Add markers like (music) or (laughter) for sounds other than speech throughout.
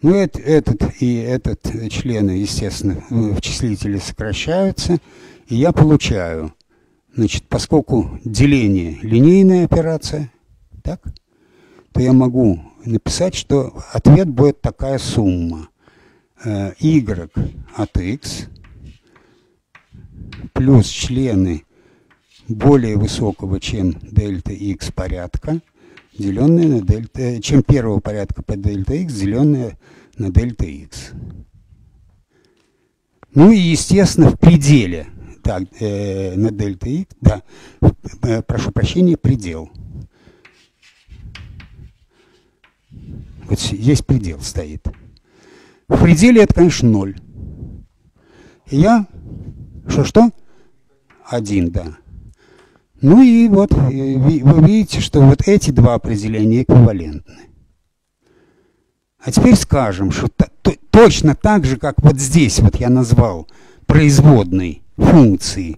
Ну, это, этот и этот члены, естественно, в числителе сокращаются, и я получаю, значит, поскольку деление линейная операция, так, то я могу написать, что ответ будет такая сумма. Э, y от x плюс члены более высокого, чем дельта x порядка, деленное на дельта, э, чем первого порядка по дельта x, деленное на дельта x. Ну и, естественно, в пределе так, э, на дельта x, да, э, прошу прощения, предел. Вот здесь предел стоит. В пределе это, конечно, ноль. Я, что-что? Один, да. Ну и вот вы видите, что вот эти два определения эквивалентны. А теперь скажем, что точно так же, как вот здесь вот я назвал производной функции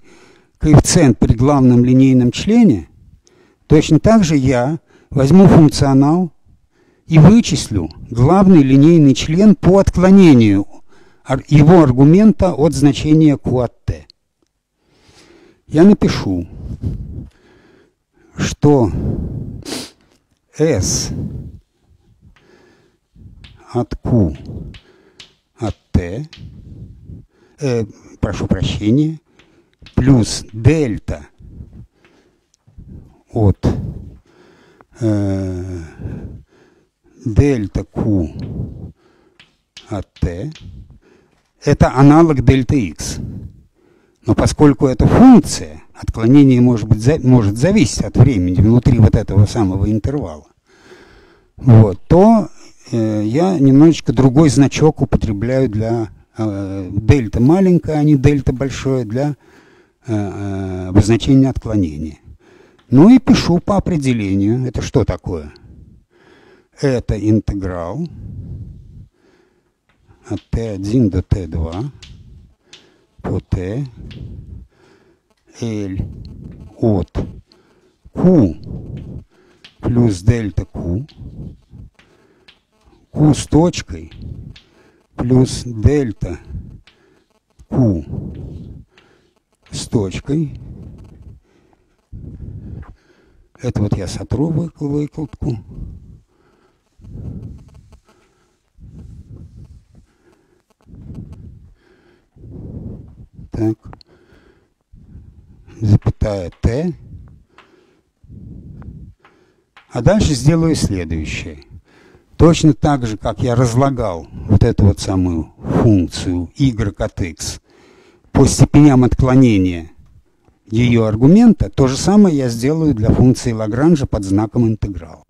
коэффициент при главном линейном члене, точно так же я возьму функционал и вычислю главный линейный член по отклонению его аргумента от значения q от t. Я напишу, что s от Q от T, э, прошу прощения, плюс дельта от э, дельта Q от T, это аналог дельта X. Но поскольку это функция, отклонение может, быть, может зависеть от времени внутри вот этого самого интервала, вот, то Э, я немножечко другой значок употребляю для э, дельта маленькая, а не дельта большое, для э, обозначения отклонения. Ну и пишу по определению. Это что такое? Это интеграл от t1 до t2 по t L от Q плюс дельта Q Q с точкой плюс дельта Q с точкой. Это вот я сотру выкладку. Так. Запятая Т. А дальше сделаю следующее. Точно так же, как я разлагал вот эту вот самую функцию y от x по степеням отклонения ее аргумента, то же самое я сделаю для функции Лагранжа под знаком интеграл.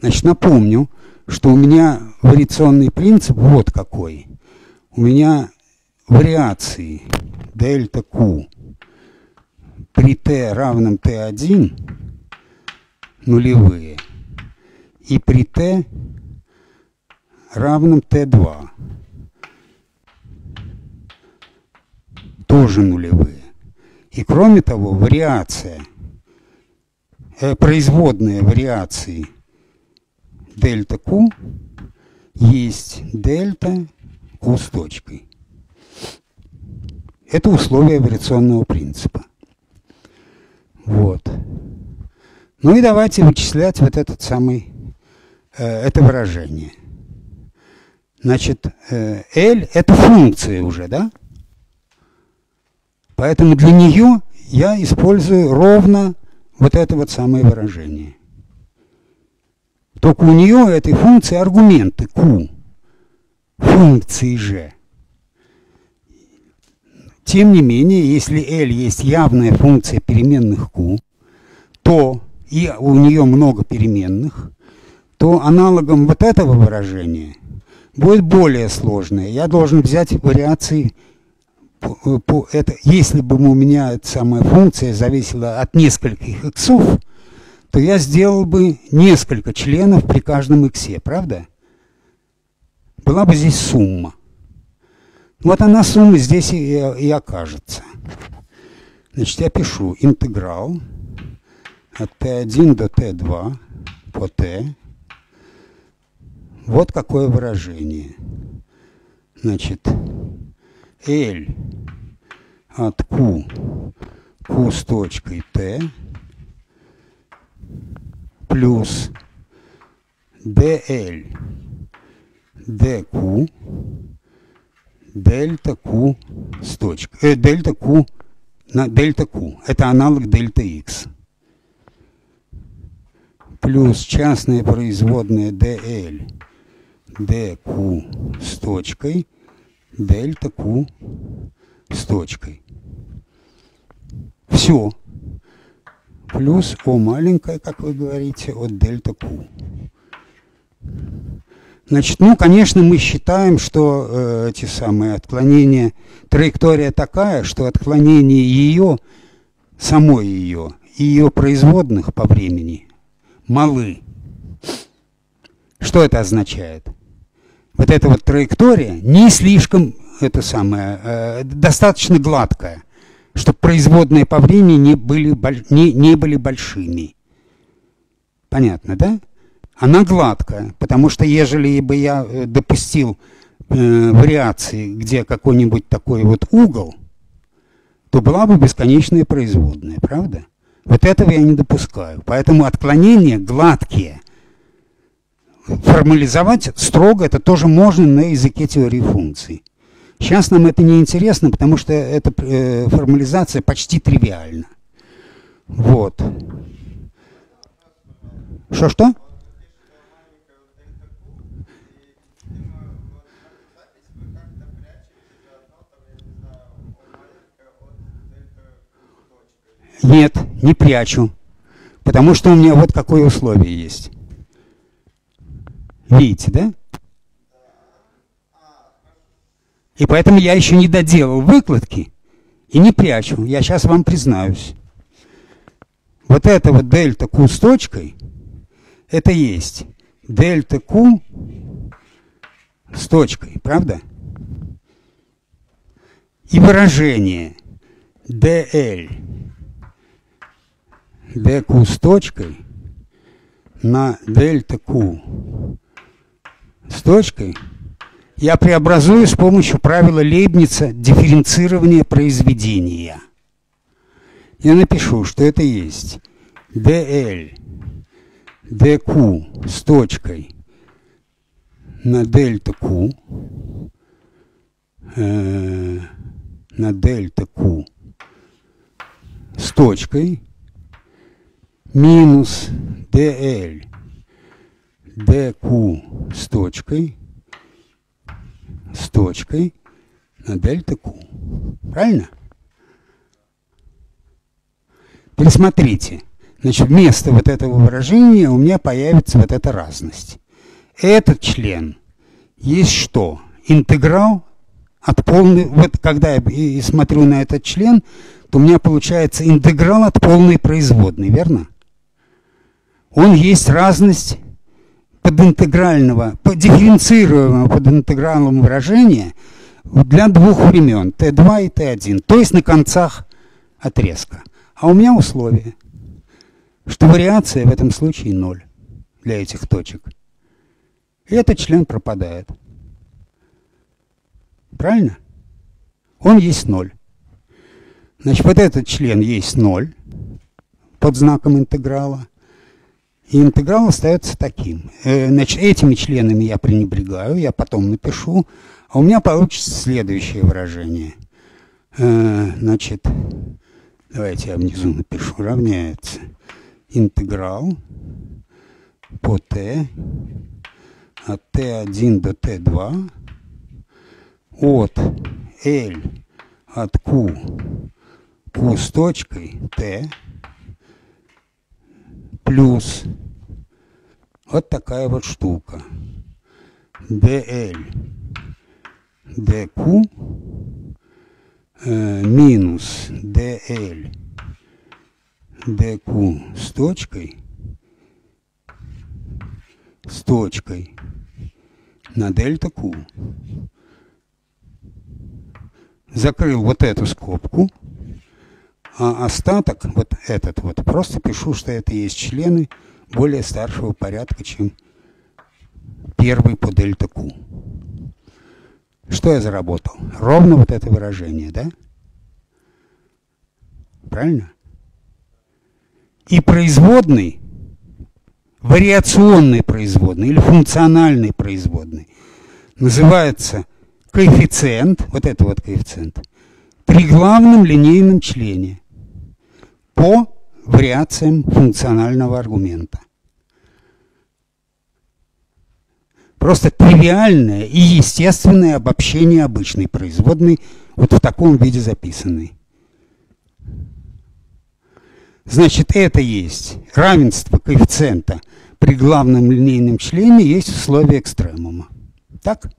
Значит, напомню, что у меня вариационный принцип вот какой. У меня вариации дельта Q при t равном t1 нулевые и при t равным Т2. Тоже нулевые. И кроме того, вариация, э, производная вариации дельта Q есть дельта Q с точкой. Это условие вариационного принципа. Вот. Ну и давайте вычислять вот этот самый, э, это выражение. Значит, э, L это функция уже, да? Поэтому для нее я использую ровно вот это вот самое выражение. Только у нее этой функции аргументы Q, функции же. Тем не менее, если L есть явная функция переменных Q, то и у нее много переменных, то аналогом вот этого выражения будет более сложное. Я должен взять вариации по, по это. Если бы у меня эта самая функция зависела от нескольких иксов, то я сделал бы несколько членов при каждом иксе, правда? Была бы здесь сумма. Вот она сумма здесь и, и окажется. Значит, я пишу интеграл от t1 до t2 по t Вот какое выражение. Значит, L от Q, Q с точкой T плюс DL DQ дельта Q с точкой, э, дельта Q на дельта Q. Это аналог дельта X. Плюс частная производная DL dq с точкой дельта Q с точкой. Все. Плюс О маленькая, как вы говорите, от дельта Q. Значит, ну, конечно, мы считаем, что э, эти самые отклонения, траектория такая, что отклонение ее, самой ее, и ее производных по времени малы. Что это означает? Вот эта вот траектория не слишком, это самое, э, достаточно гладкая, чтобы производные по времени не были, не, не были большими. Понятно, да? Она гладкая, потому что ежели бы я э, допустил э, вариации, где какой-нибудь такой вот угол, то была бы бесконечная производная, правда? Вот этого я не допускаю. Поэтому отклонения гладкие. Формализовать строго это тоже можно на языке теории функций. Сейчас нам это не интересно, потому что эта э, формализация почти тривиальна. Вот. Что-что? Нет, не прячу. Потому что у меня вот какое условие есть. Видите, да? И поэтому я еще не доделал выкладки и не прячу. Я сейчас вам признаюсь. Вот это вот дельта Q с точкой, это есть дельта Q с точкой, правда? И выражение dl dq с точкой на дельта q. С точкой я преобразую с помощью правила Лейбница дифференцирование произведения. Я напишу, что это есть. dl dq с точкой на дельта q э, на дельта q с точкой минус dl dq с точкой с точкой на дельта q. Правильно? Пересмотрите. Значит, вместо вот этого выражения у меня появится вот эта разность. Этот член есть что? Интеграл от полной... Вот когда я смотрю на этот член, то у меня получается интеграл от полной производной, верно? Он есть разность подинтегрального, дифференцируемого подинтегрального выражения для двух времен, Т2 и Т1, то есть на концах отрезка. А у меня условие, что вариация в этом случае ноль для этих точек. И этот член пропадает. Правильно? Он есть ноль. Значит, вот этот член есть ноль под знаком интеграла. И интеграл остается таким. Э, значит, этими членами я пренебрегаю, я потом напишу. А у меня получится следующее выражение. Э, значит, давайте я внизу напишу. Равняется интеграл по t от t1 до t2 от L от Q, Q с точкой T плюс. Вот такая вот штука. DL DQ э, минус DL DQ с точкой. С точкой. На дельта Q. Закрыл вот эту скобку а остаток, вот этот вот, просто пишу, что это есть члены более старшего порядка, чем первый по дельта Q. Что я заработал? Ровно вот это выражение, да? Правильно? И производный, вариационный производный или функциональный производный называется коэффициент, вот это вот коэффициент, при главном линейном члене по вариациям функционального аргумента. Просто тривиальное и естественное обобщение обычной производной, вот в таком виде записанной. Значит, это есть равенство коэффициента при главном линейном члене есть условие экстремума. Так?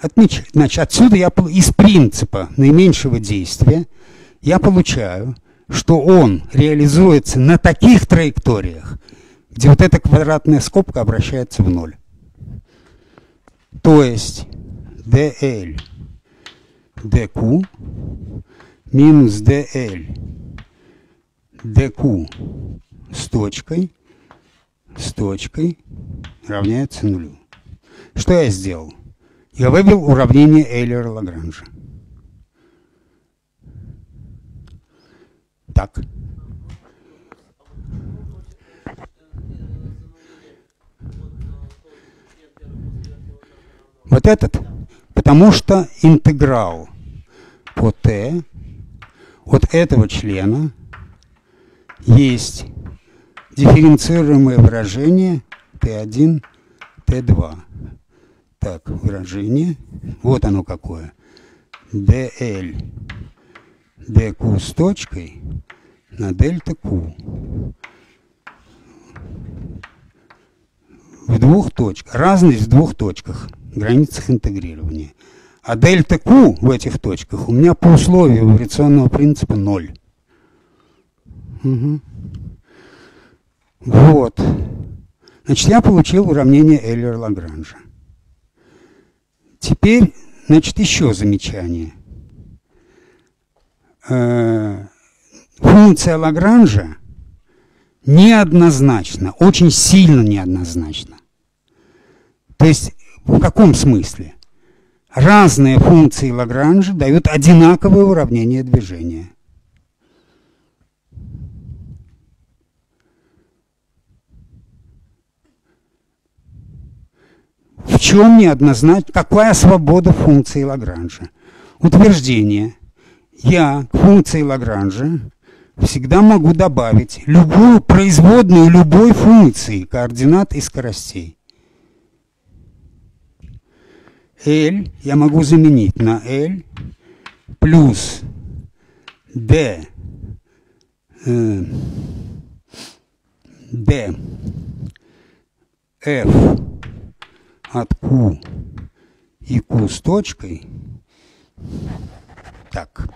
Отмечать. Значит, отсюда я из принципа наименьшего действия я получаю, что он реализуется на таких траекториях, где вот эта квадратная скобка обращается в ноль. То есть dl dq минус dl dq с точкой с точкой равняется нулю. Что я сделал? Я вывел уравнение Эйлера-Лагранжа. Так. Вот этот? Потому что интеграл по t от этого члена есть дифференцируемое выражение t1, t2. Так, выражение. Вот оно какое. dl dq с точкой на дельта q. В двух точках. Разность в двух точках границах интегрирования. А дельта Q в этих точках у меня по условию вариационного принципа 0. Угу. Вот. Значит, я получил уравнение Эйлер-Лагранжа. Теперь, значит, еще замечание. Э, функция Лагранжа неоднозначна, очень сильно неоднозначна. То есть в каком смысле? Разные функции Лагранжа дают одинаковое уравнение движения. В чем неоднозначно, какая свобода функции Лагранжа? Утверждение. Я к функции Лагранжа всегда могу добавить любую производную любой функции координат и скоростей. L я могу заменить на L плюс D э, D F от Q и Q с точкой. Так.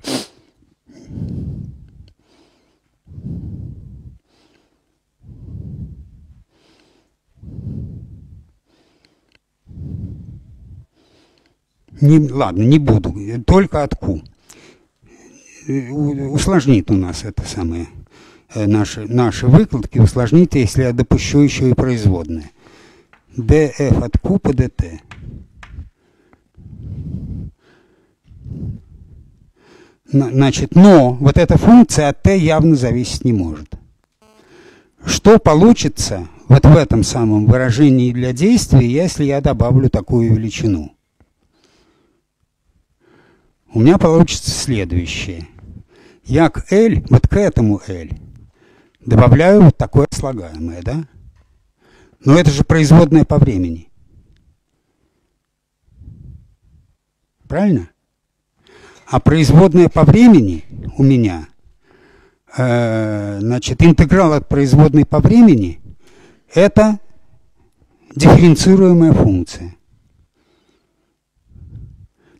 Не, ладно, не буду, только от Q. Усложнит у нас это самое, э, наши, наши выкладки, усложнит, если я допущу еще и производные. Df от Q по dt. Значит, но вот эта функция от t явно зависеть не может. Что получится вот в этом самом выражении для действия, если я добавлю такую величину? у меня получится следующее. Я к L, вот к этому L, добавляю вот такое слагаемое, да? Но это же производное по времени. Правильно? А производное по времени у меня, э, значит, интеграл от производной по времени, это дифференцируемая функция.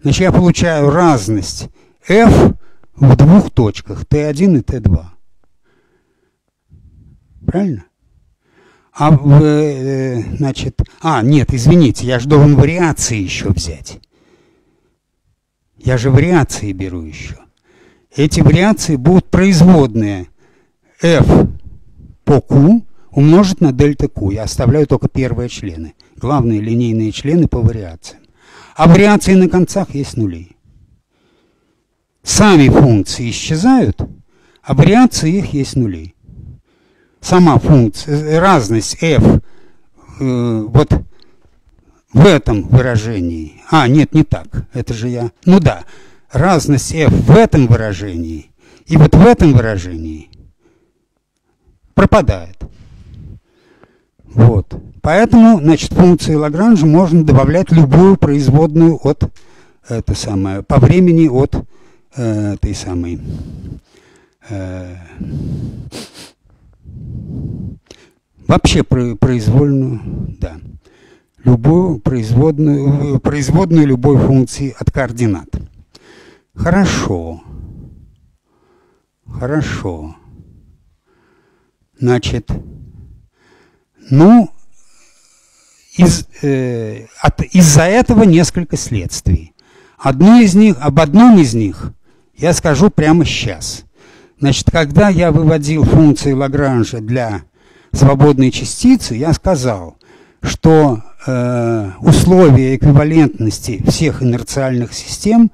Значит, я получаю разность f в двух точках, t1 и t2. Правильно? А, э, значит, а, нет, извините, я же должен вариации еще взять. Я же вариации беру еще. Эти вариации будут производные f по q умножить на дельта Q. Я оставляю только первые члены. Главные линейные члены по вариациям. А вариации на концах есть нули. Сами функции исчезают, а вариации их есть нули. Сама функция, э, разность f э, вот в этом выражении. А, нет, не так. Это же я. Ну да, разность f в этом выражении и вот в этом выражении пропадает. Вот. Поэтому, значит, функции Лагранжа можно добавлять любую производную от это самое, по времени от э, этой самой э, вообще произвольную, да, любую производную, производную любой функции от координат. Хорошо. Хорошо. Значит, ну, из, э, из-за этого несколько следствий. Одно из них, об одном из них я скажу прямо сейчас. Значит, когда я выводил функции Лагранжа для свободной частицы, я сказал, что э, условия эквивалентности всех инерциальных систем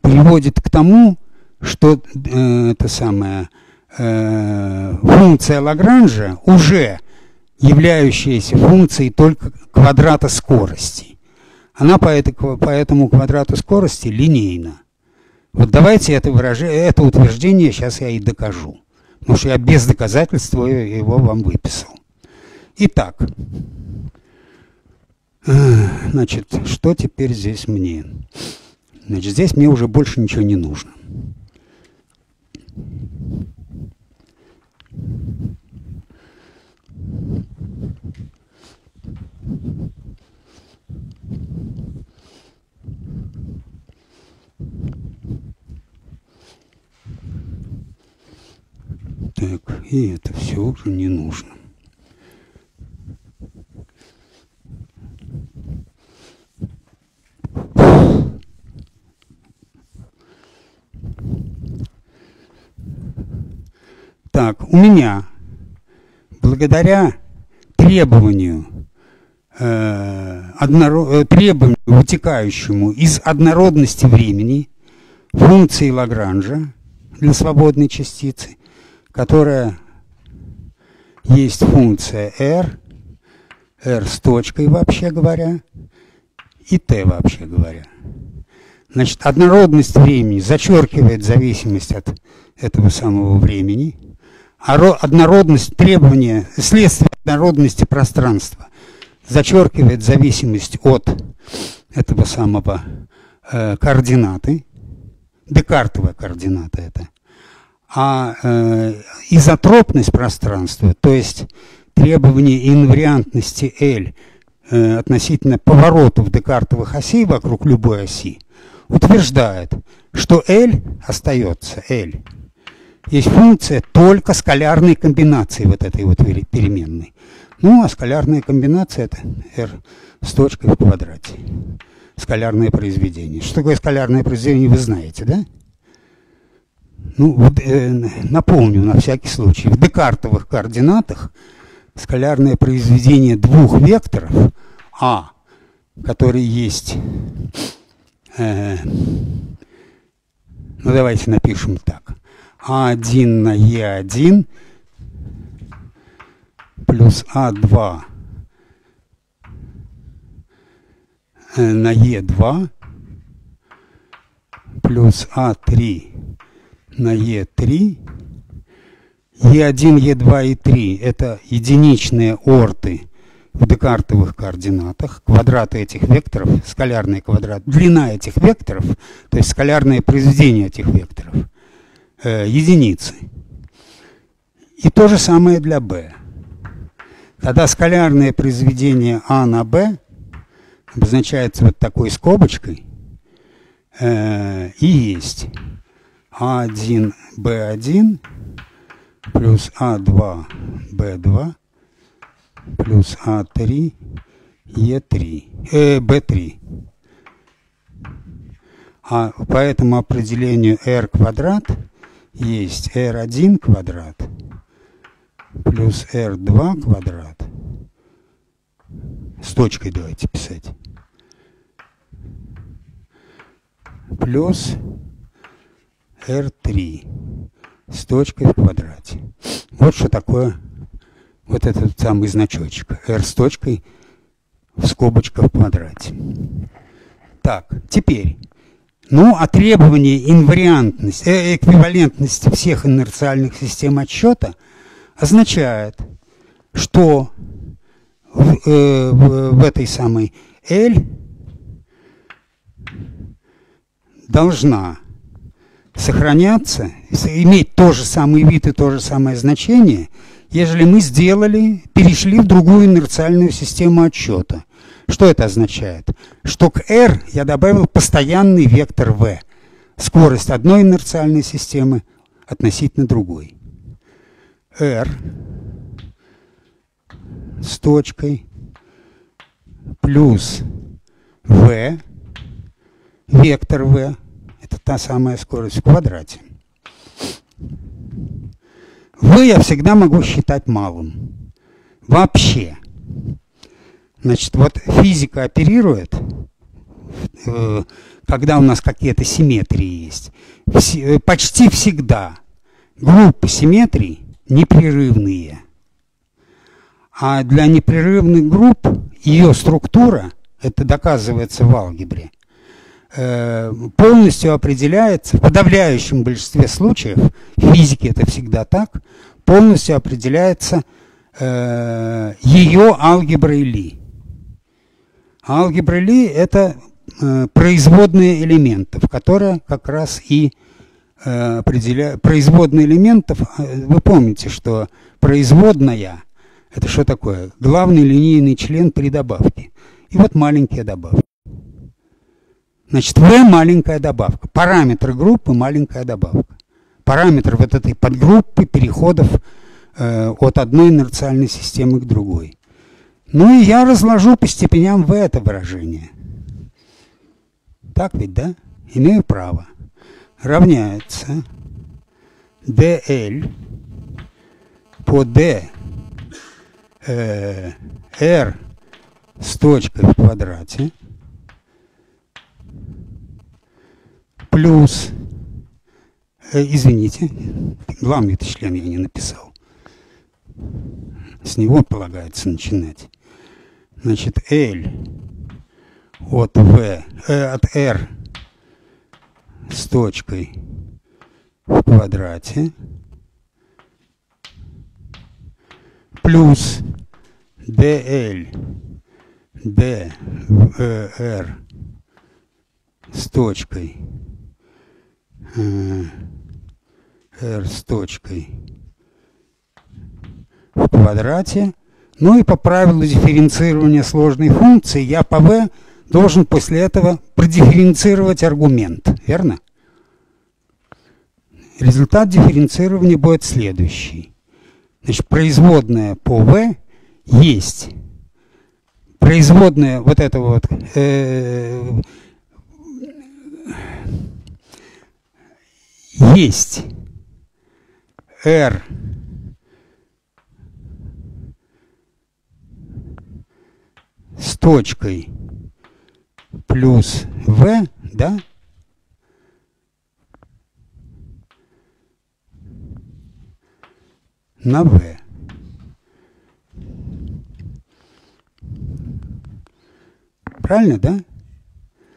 приводит к тому, что э, это самое, э, функция Лагранжа уже являющаяся функцией только квадрата скорости. Она по, это, по этому квадрату скорости линейна. Вот давайте это, выражение, это утверждение сейчас я и докажу. Потому что я без доказательства его вам выписал. Итак, значит, что теперь здесь мне? Значит, здесь мне уже больше ничего не нужно. Так, и это все уже не нужно. Так, у меня, благодаря требованию, э, одноро, э, требованию, вытекающему из однородности времени, функции Лагранжа для свободной частицы, которая есть функция r, r с точкой вообще говоря, и t вообще говоря. Значит, однородность времени зачеркивает зависимость от этого самого времени, а однородность требования, следствие однородности пространства зачеркивает зависимость от этого самого э, координаты, декартовая координата это, а э, изотропность пространства, то есть требование инвариантности L э, относительно поворотов декартовых осей вокруг любой оси, утверждает, что L остается L. Есть функция только скалярной комбинации вот этой вот переменной. Ну, а скалярная комбинация это R с точкой в квадрате. Скалярное произведение. Что такое скалярное произведение, вы знаете, да? Ну, вот, э, напомню на всякий случай. В декартовых координатах скалярное произведение двух векторов А, которые есть... Э, ну, давайте напишем так. А1 на Е1 плюс А2 э, на Е2 плюс А3 на Е3. Е1, Е2 и 3 – это единичные орты в декартовых координатах. Квадраты этих векторов, скалярный квадрат, длина этих векторов, то есть скалярное произведение этих векторов, э, единицы. И то же самое для b. Когда скалярное произведение А на b обозначается вот такой скобочкой, э, и есть а1, Б1 плюс А2, Б2 плюс А3, Е3, э, Б3. А по этому определению r квадрат есть r1 квадрат плюс r2 квадрат. С точкой давайте писать. Плюс r3 с точкой в квадрате. Вот что такое вот этот самый значочек. r с точкой в скобочках в квадрате. Так, теперь. Ну, а требование инвариантности, э, эквивалентности всех инерциальных систем отсчета означает, что в, э, в, в этой самой L должна сохраняться, иметь тот же самый вид и то же самое значение, ежели мы сделали, перешли в другую инерциальную систему отсчета. Что это означает? Что к R я добавил постоянный вектор V. Скорость одной инерциальной системы относительно другой. R с точкой плюс V, вектор V, это та самая скорость в квадрате. V я всегда могу считать малым. Вообще. Значит, вот физика оперирует, э, когда у нас какие-то симметрии есть. Э, почти всегда группы симметрий непрерывные. А для непрерывных групп ее структура, это доказывается в алгебре, полностью определяется, в подавляющем большинстве случаев, в физике это всегда так, полностью определяется э, ее алгеброй Ли. Алгебра Ли – это э, производные элементов, которые как раз и э, определяют… Производные элементов, э, вы помните, что производная – это что такое? Главный линейный член при добавке. И вот маленькие добавки. Значит, V маленькая добавка. Параметр группы маленькая добавка. Параметр вот этой подгруппы переходов э, от одной инерциальной системы к другой. Ну и я разложу по степеням V это выражение. Так ведь, да? Имею право. Равняется dl по d э, r с точкой в квадрате плюс, э, извините, главный -то член я не написал. С него полагается начинать. Значит, L от V, э, от R с точкой в квадрате плюс DL D э, R с точкой r с точкой в квадрате. Ну и по правилу дифференцирования сложной функции я по v должен после этого продифференцировать аргумент, верно? Результат дифференцирования будет следующий. Значит, производная по v есть производная вот это вот э, есть R с точкой плюс V, да? На V. Правильно, да?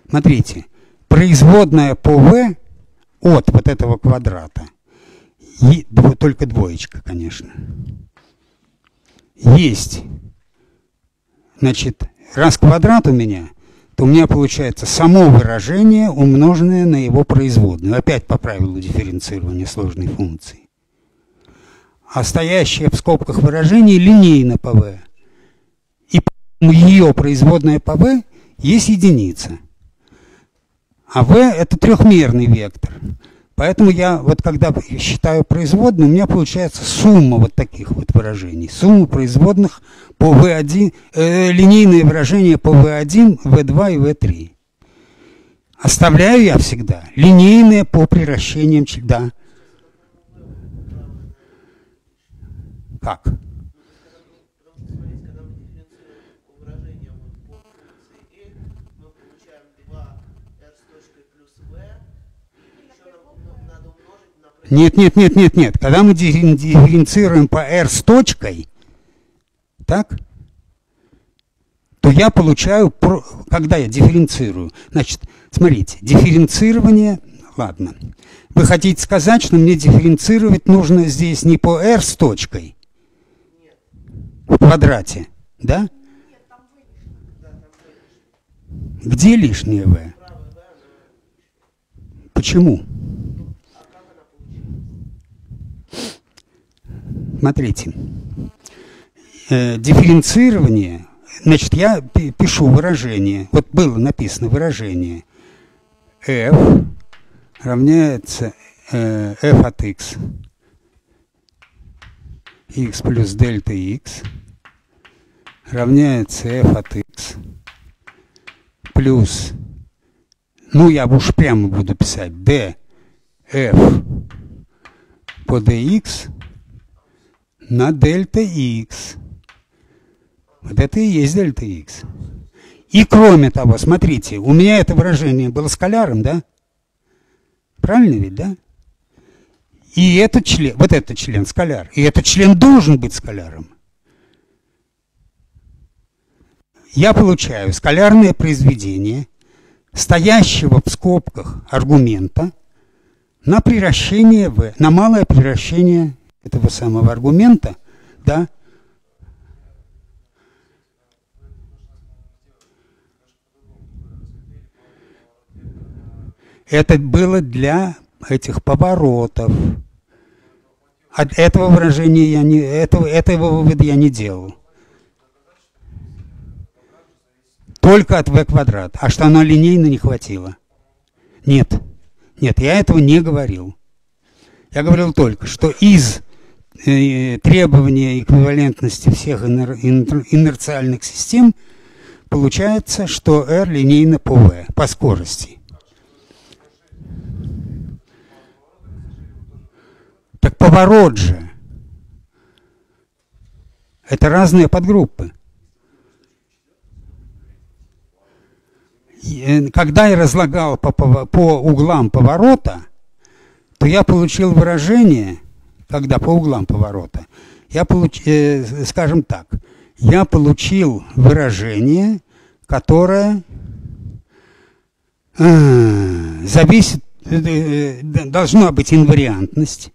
Смотрите, производная по V от вот этого квадрата, и, только двоечка, конечно, есть, значит, раз квадрат у меня, то у меня получается само выражение, умноженное на его производную. Опять по правилу дифференцирования сложной функции. А стоящее в скобках выражение линейно по v. И ее производная по v есть единица. А v это трехмерный вектор. Поэтому я вот когда считаю производную, у меня получается сумма вот таких вот выражений. Сумма производных по V1, э, линейные выражения по V1, V2 и V3. Оставляю я всегда линейные по приращениям да. Как? Нет, нет, нет, нет, нет. Когда мы дифференцируем по r с точкой, так, то я получаю, когда я дифференцирую, значит, смотрите, дифференцирование, ладно, вы хотите сказать, что мне дифференцировать нужно здесь не по r с точкой в квадрате, да? Где лишнее v? Почему? Смотрите, э, дифференцирование, значит, я пишу выражение, вот было написано выражение. F равняется э, f от x, x плюс дельта x равняется f от x плюс, ну я уж прямо буду писать, d f по dx на дельта x. Вот это и есть дельта x. И кроме того, смотрите, у меня это выражение было скаляром, да? Правильно ведь, да? И этот член, вот этот член скаляр, и этот член должен быть скаляром. Я получаю скалярное произведение стоящего в скобках аргумента на превращение в, на малое превращение этого самого аргумента, да, это было для этих поворотов. От этого выражения я не, этого, этого вывода я не делал. Только от v квадрат. А что оно линейно не хватило? Нет. Нет, я этого не говорил. Я говорил только, что из требования эквивалентности всех инер, инер, инерциальных систем, получается, что R линейно по V, по скорости. Так поворот же. Это разные подгруппы. Э, когда я разлагал по, по, по углам поворота, то я получил выражение – когда по углам поворота, я получ, э, скажем так, я получил выражение, которое э, зависит, э, э должна быть инвариантность.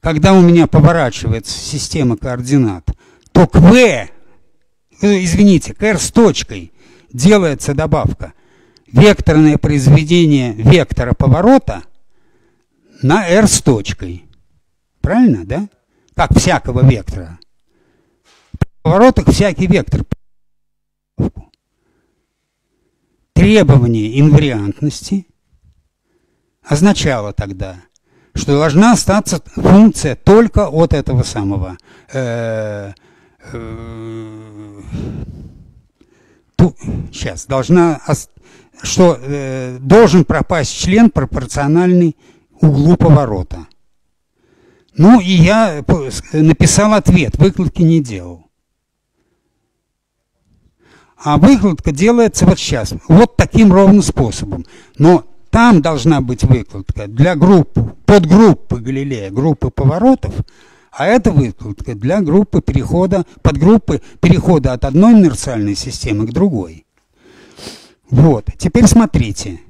Когда у меня поворачивается система координат, то к V, э, извините, к R с точкой делается добавка векторное произведение вектора поворота на R с точкой. Правильно, да? Как всякого вектора. В поворотах всякий вектор. Требование инвариантности означало тогда, что должна остаться функция только от этого самого э, э, сейчас должна что э, должен пропасть член пропорциональный углу поворота. Ну, и я написал ответ, выкладки не делал. А выкладка делается вот сейчас, вот таким ровным способом. Но там должна быть выкладка для группы, подгруппы Галилея, группы поворотов, а это выкладка для группы перехода, подгруппы перехода от одной инерциальной системы к другой. Вот, теперь смотрите.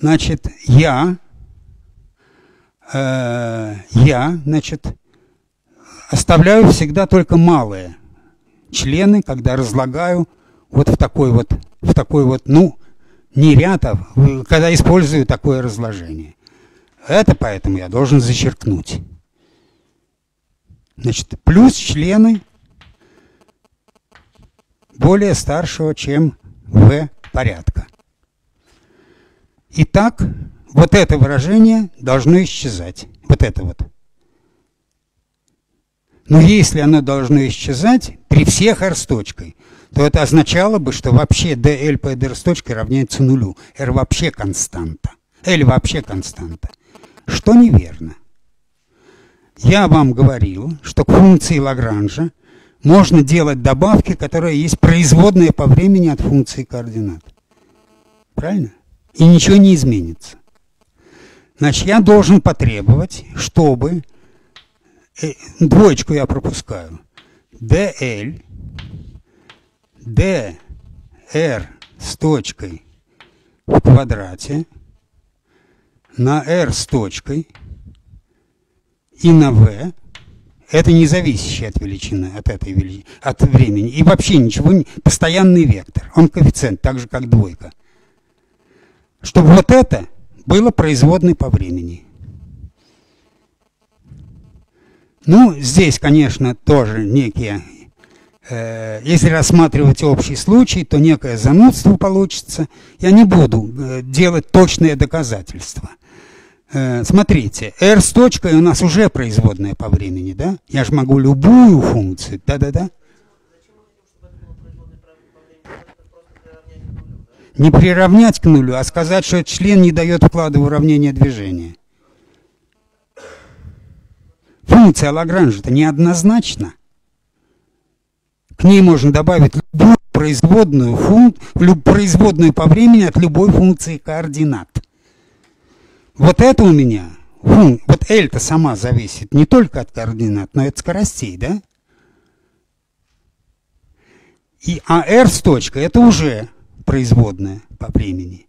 Значит, я э, я, значит, оставляю всегда только малые члены, когда разлагаю вот в такой вот, в такой вот, ну, не ряд, а когда использую такое разложение. Это поэтому я должен зачеркнуть. Значит, плюс члены более старшего, чем В порядка. Итак, вот это выражение должно исчезать. Вот это вот. Но если оно должно исчезать при всех r с точкой, то это означало бы, что вообще dl по dr с точкой равняется нулю. r вообще константа. L вообще константа. Что неверно. я вам говорил, что к функции Лагранжа можно делать добавки, которые есть производные по времени от функции координат. Правильно? И ничего не изменится. Значит, я должен потребовать, чтобы э, двоечку я пропускаю. dl dr с точкой в квадрате на r с точкой и на v это не зависящая от величины, от этой величины, от времени. И вообще ничего, не, постоянный вектор. Он коэффициент, так же как двойка. Чтобы вот это было производной по времени. Ну, здесь, конечно, тоже некие, э, если рассматривать общий случай, то некое занудство получится. Я не буду э, делать точные доказательства. Э, смотрите, r с точкой у нас уже производная по времени, да? Я же могу любую функцию, да-да-да. Не приравнять к нулю, а сказать, что член не дает вклада в уравнение движения. Функция Лагранжа-то неоднозначна. К ней можно добавить любую производную, функ... производную по времени от любой функции координат. Вот это у меня, фун... вот L-то сама зависит не только от координат, но и от скоростей, да? И, а R с точкой это уже производная по времени.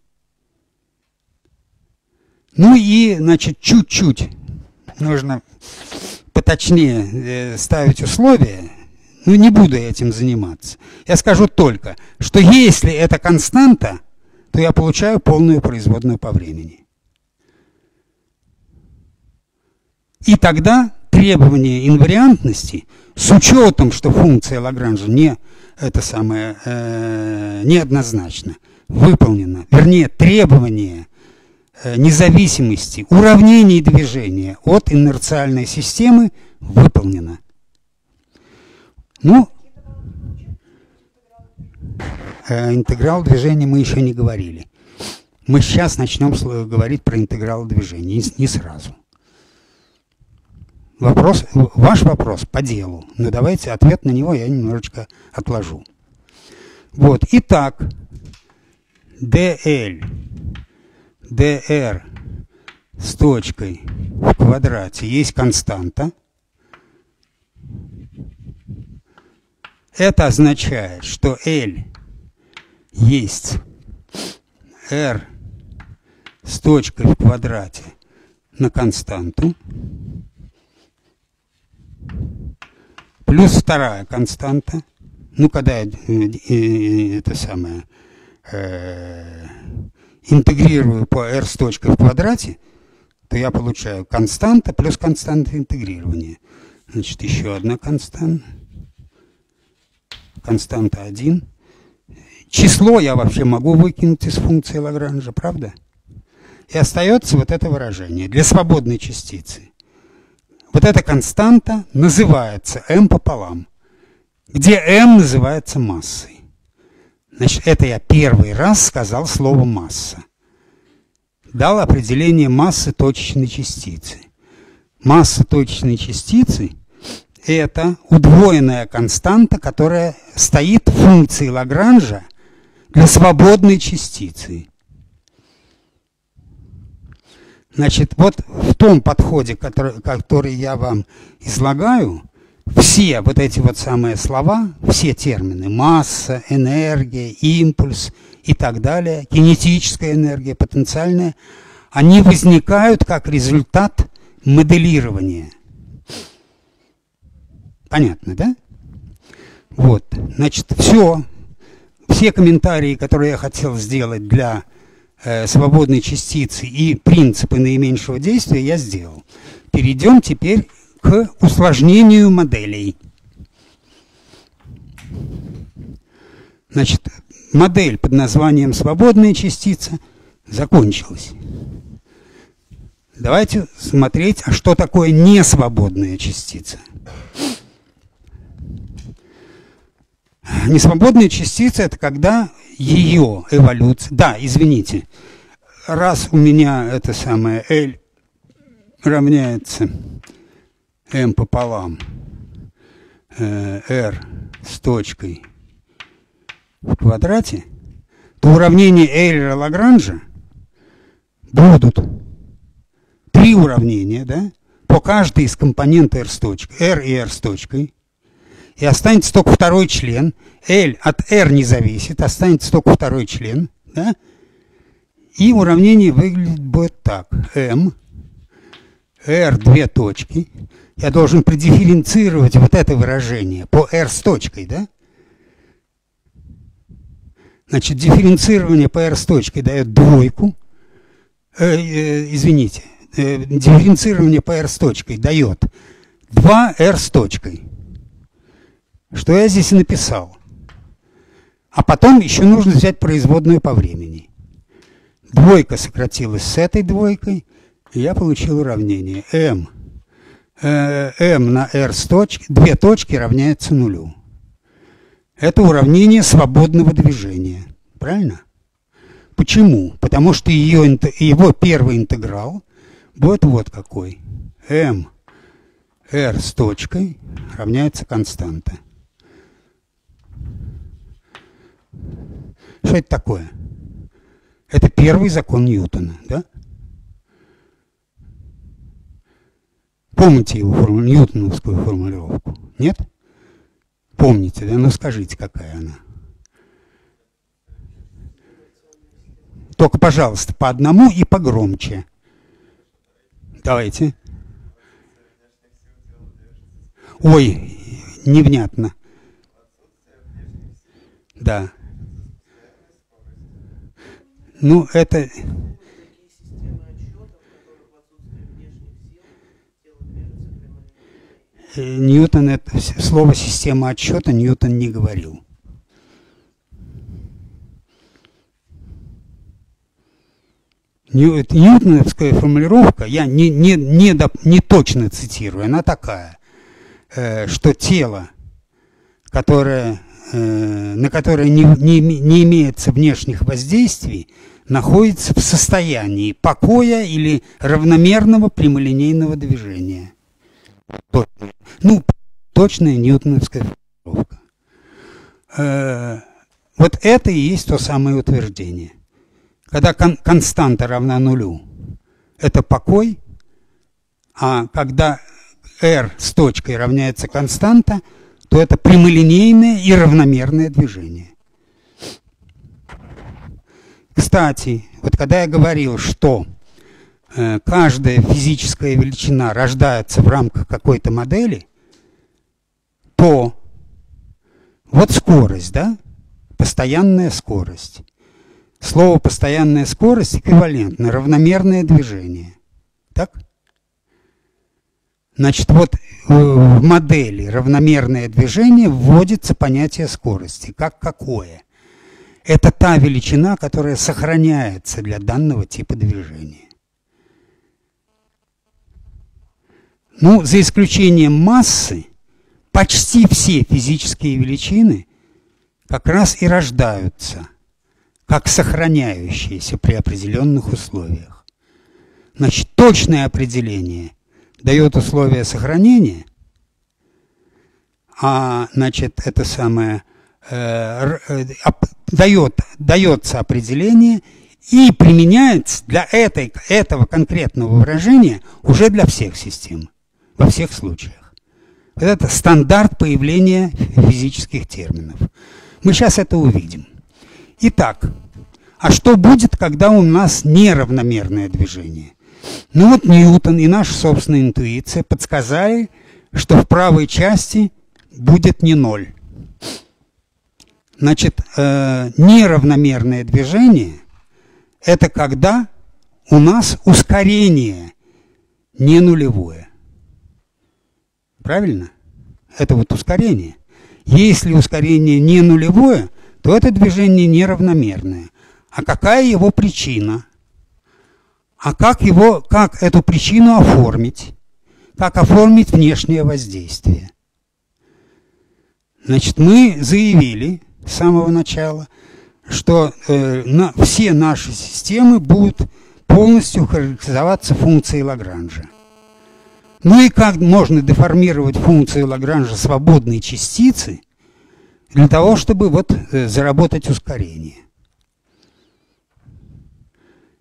Ну и, значит, чуть-чуть нужно поточнее э, ставить условия. Ну, не буду этим заниматься. Я скажу только, что если это константа, то я получаю полную производную по времени. И тогда требование инвариантности с учетом, что функция Лагранжа не это самое э, неоднозначно выполнено, вернее требование э, независимости уравнений движения от инерциальной системы выполнено. Ну, э, интеграл движения мы еще не говорили. Мы сейчас начнем говорить про интеграл движения, не сразу. Вопрос, ваш вопрос по делу, но давайте ответ на него я немножечко отложу. Вот, итак, dl, dr с точкой в квадрате есть константа. Это означает, что L есть R с точкой в квадрате на константу. Плюс вторая константа. Ну, когда э, э, это самое э, интегрирую по r с точкой в квадрате, то я получаю константа плюс константа интегрирования. Значит, еще одна константа. Константа 1. Число я вообще могу выкинуть из функции Лагранжа, правда? И остается вот это выражение для свободной частицы. Вот эта константа называется m пополам, где m называется массой. Значит, это я первый раз сказал слово масса. Дал определение массы точечной частицы. Масса точечной частицы – это удвоенная константа, которая стоит в функции Лагранжа для свободной частицы. Значит, вот в том подходе, который, который я вам излагаю, все вот эти вот самые слова, все термины, масса, энергия, импульс и так далее, кинетическая энергия, потенциальная, они возникают как результат моделирования. Понятно, да? Вот, значит, все, все комментарии, которые я хотел сделать для свободной частицы и принципы наименьшего действия я сделал. Перейдем теперь к усложнению моделей. Значит, модель под названием «свободная частица» закончилась. Давайте смотреть, а что такое несвободная частица. Несвободная частица – это когда ее эволюция. Да, извините. Раз у меня это самое L равняется m пополам э, r с точкой в квадрате, то уравнения Эйлера Лагранжа будут три уравнения, да, по каждой из компонентов r с точкой, r и r с точкой, и останется только второй член. L от R не зависит, останется только второй член. Да? И уравнение выглядит будет так. M, R две точки. Я должен продифференцировать вот это выражение по R с точкой, да? Значит, дифференцирование по R с точкой дает двойку. Э, э, извините, э, дифференцирование по R с точкой дает 2R с точкой что я здесь и написал. А потом еще нужно взять производную по времени. Двойка сократилась с этой двойкой, и я получил уравнение m. Э, m на r с точки, две точки равняется нулю. Это уравнение свободного движения. Правильно? Почему? Потому что ее, его первый интеграл будет вот какой. m r с точкой равняется константа. Что это такое? Это первый закон Ньютона, да? Помните его форму, ньютоновскую формулировку? Нет? Помните, да? Ну скажите, какая она. Только, пожалуйста, по одному и погромче. Давайте. Ой, невнятно. Да. Ну, это... Ньютон, это слово система отсчета Ньютон не говорил. Ньютоновская формулировка, я не, не, не, не точно цитирую, она такая, э, что тело, которое Э, на которое не, не, не имеется внешних воздействий, находится в состоянии покоя или равномерного прямолинейного движения. Ну, точная ньютоновская формулировка. Э, вот это и есть то самое утверждение. Когда кон константа равна нулю, это покой, а когда r с точкой равняется константа – то это прямолинейное и равномерное движение. Кстати, вот когда я говорил, что э, каждая физическая величина рождается в рамках какой-то модели, то вот скорость, да? Постоянная скорость. Слово «постоянная скорость» эквивалентно равномерное движение. Так? Значит, вот э, в модели равномерное движение вводится понятие скорости. Как какое? Это та величина, которая сохраняется для данного типа движения. Ну, за исключением массы, почти все физические величины как раз и рождаются, как сохраняющиеся при определенных условиях. Значит, точное определение – дает условия сохранения, а, значит, это самое, э, э, дает, дается определение и применяется для этой, этого конкретного выражения уже для всех систем, во всех случаях. Вот это стандарт появления физических терминов. Мы сейчас это увидим. Итак, а что будет, когда у нас неравномерное движение? Ну вот Ньютон и наша собственная интуиция подсказали, что в правой части будет не ноль. Значит, э, неравномерное движение – это когда у нас ускорение не нулевое. Правильно? Это вот ускорение. Если ускорение не нулевое, то это движение неравномерное. А какая его причина? А как его, как эту причину оформить? Как оформить внешнее воздействие? Значит, мы заявили с самого начала, что э, на, все наши системы будут полностью характеризоваться функцией Лагранжа. Ну и как можно деформировать функцию Лагранжа свободной частицы для того, чтобы вот э, заработать ускорение.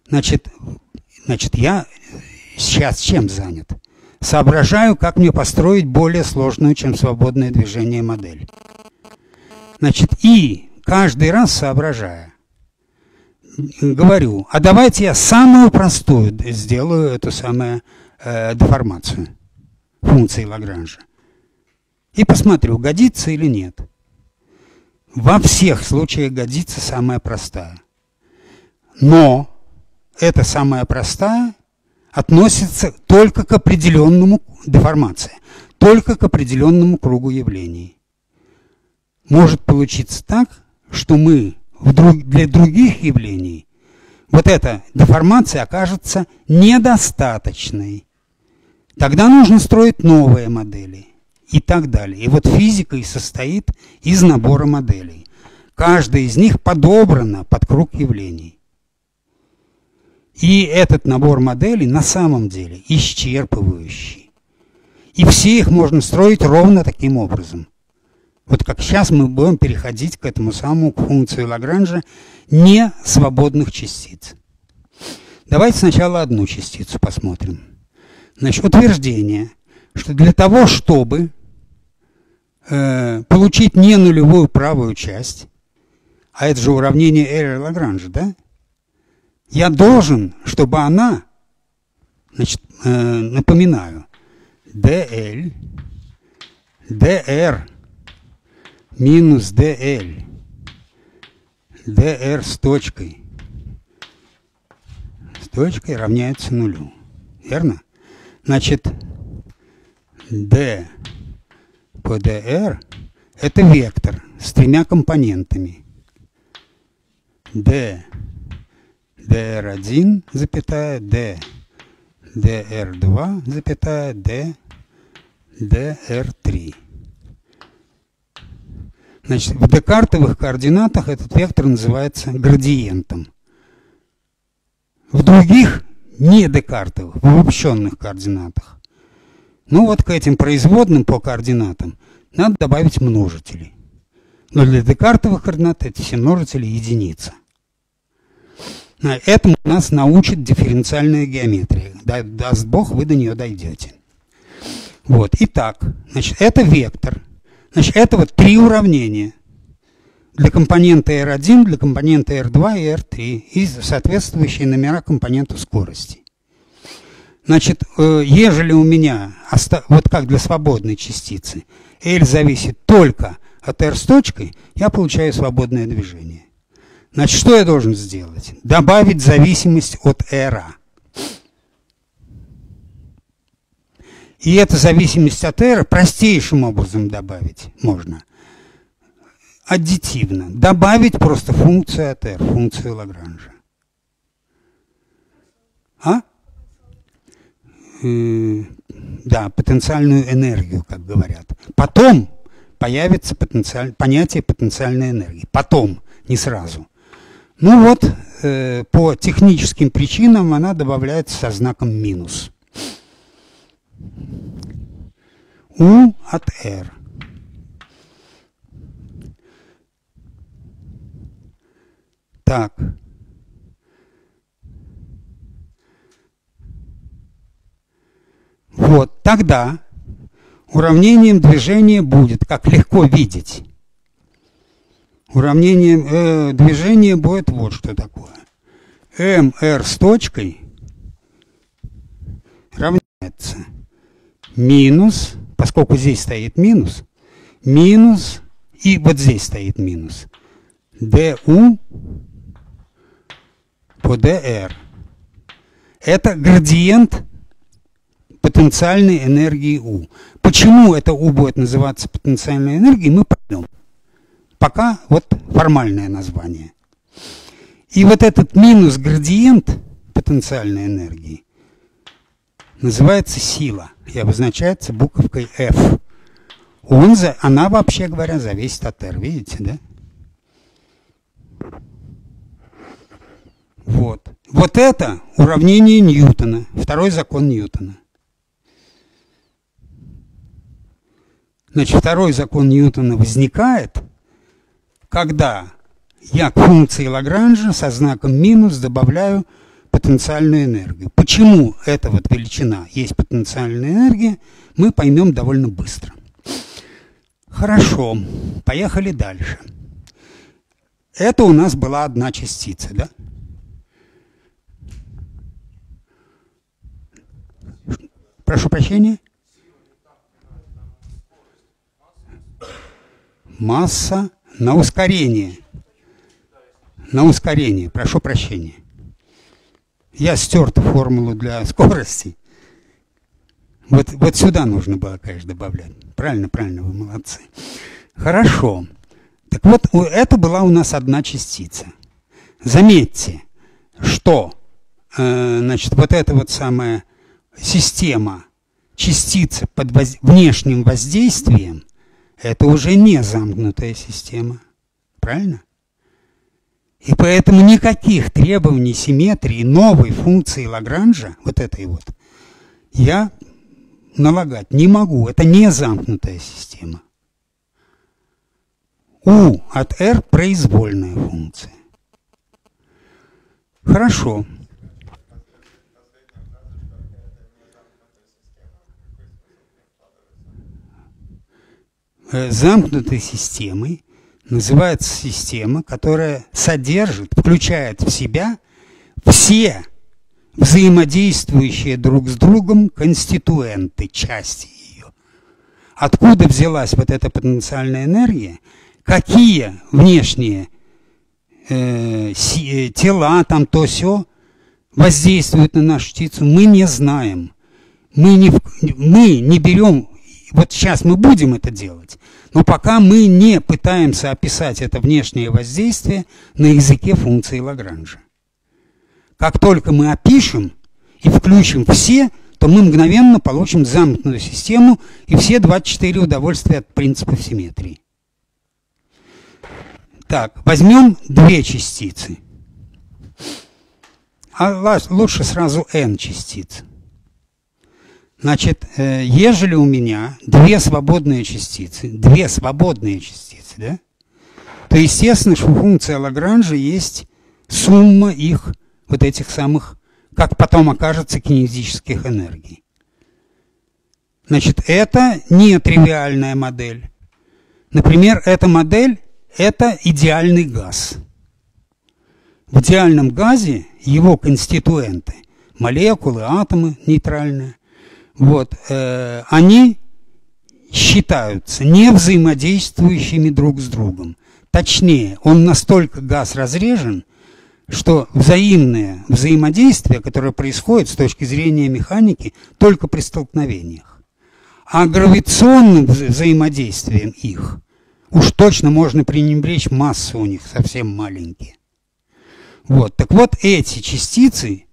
Значит, значит, я сейчас чем занят? Соображаю, как мне построить более сложную, чем свободное движение модель. Значит, и каждый раз соображая, говорю, а давайте я самую простую сделаю эту самую э, деформацию функции Лагранжа. И посмотрю, годится или нет. Во всех случаях годится самая простая. Но эта самая простая относится только к определенному деформации, только к определенному кругу явлений. Может получиться так, что мы для других явлений вот эта деформация окажется недостаточной. Тогда нужно строить новые модели и так далее. И вот физика и состоит из набора моделей. Каждая из них подобрана под круг явлений. И этот набор моделей на самом деле исчерпывающий. И все их можно строить ровно таким образом. Вот как сейчас мы будем переходить к этому самому, к функции Лагранжа не свободных частиц. Давайте сначала одну частицу посмотрим. Значит, утверждение, что для того, чтобы э, получить не нулевую правую часть, а это же уравнение Эйра Лагранжа, да? Я должен, чтобы она, значит, э, напоминаю, dl, dr минус dl, dr с точкой, с точкой равняется нулю. Верно? Значит, d по dr это вектор с тремя компонентами. d dr1, запятая, d dr2, запятая, d dr3. Значит, в декартовых координатах этот вектор называется градиентом. В других не декартовых, в обобщенных координатах. Ну вот к этим производным по координатам надо добавить множители. Но для декартовых координат эти все множители единица. Этому нас научит дифференциальная геометрия. Даст Бог, вы до нее дойдете. Вот, итак, значит, это вектор – Значит, это вот три уравнения для компонента R1, для компонента R2 и R3 и соответствующие номера компоненту скорости. Значит, э, ежели у меня, вот как для свободной частицы, L зависит только от R с точкой, я получаю свободное движение. Значит, что я должен сделать? Добавить зависимость от R. И эту зависимость от R простейшим образом добавить можно. Аддитивно. Добавить просто функцию от R, функцию Лагранжа. А? Э, да, потенциальную энергию, как говорят. Потом появится потенциаль, понятие потенциальной энергии. Потом, не сразу. Ну вот, э, по техническим причинам она добавляется со знаком минус. У от R. Так. Вот, тогда уравнением движения будет, как легко видеть. Уравнением э, движения будет вот что такое. МР с точкой равняется минус, поскольку здесь стоит минус, минус, и вот здесь стоит минус, du по dr. Это градиент потенциальной энергии U. Почему это U будет называться потенциальной энергией, мы поймем. Пока вот формальное название. И вот этот минус градиент потенциальной энергии называется сила и обозначается буковкой F. Он, за, она, вообще говоря, зависит от R. Видите, да? Вот. Вот это уравнение Ньютона, второй закон Ньютона. Значит, второй закон Ньютона возникает, когда я к функции Лагранжа со знаком минус добавляю потенциальную энергию. Почему эта вот величина есть потенциальная энергия, мы поймем довольно быстро. Хорошо, поехали дальше. Это у нас была одна частица, да? Прошу прощения? Масса на ускорение. На ускорение, прошу прощения. Я стер формулу для (laughs) скорости. Вот, вот сюда нужно было, конечно, добавлять. Правильно, правильно, вы молодцы. Хорошо. Так вот, это была у нас одна частица. Заметьте, что э, значит, вот эта вот самая система частицы под воз... внешним воздействием, это уже не замкнутая система. Правильно? И поэтому никаких требований симметрии новой функции Лагранжа, вот этой вот, я налагать не могу. Это не замкнутая система. U от R произвольная функция. Хорошо. Э, замкнутой системой называется система, которая содержит, включает в себя все взаимодействующие друг с другом конституенты, части ее. Откуда взялась вот эта потенциальная энергия, какие внешние э, си, э, тела, там то все воздействуют на нашу птицу, мы не знаем. Мы не, мы не берем, вот сейчас мы будем это делать, но пока мы не пытаемся описать это внешнее воздействие на языке функции Лагранжа. Как только мы опишем и включим все, то мы мгновенно получим замкнутую систему и все 24 удовольствия от принципа симметрии. Так, возьмем две частицы. А лучше сразу n частиц. Значит, э, ежели у меня две свободные частицы, две свободные частицы, да, то естественно, что функция Лагранжа есть сумма их вот этих самых, как потом окажется, кинетических энергий. Значит, это не тривиальная модель. Например, эта модель – это идеальный газ. В идеальном газе его конституенты – молекулы, атомы нейтральные – вот, э, они считаются не взаимодействующими друг с другом. Точнее, он настолько газ разрежен, что взаимное взаимодействие, которое происходит с точки зрения механики, только при столкновениях. А гравитационным вза взаимодействием их уж точно можно пренебречь, массы у них совсем маленькие. Вот, так вот эти частицы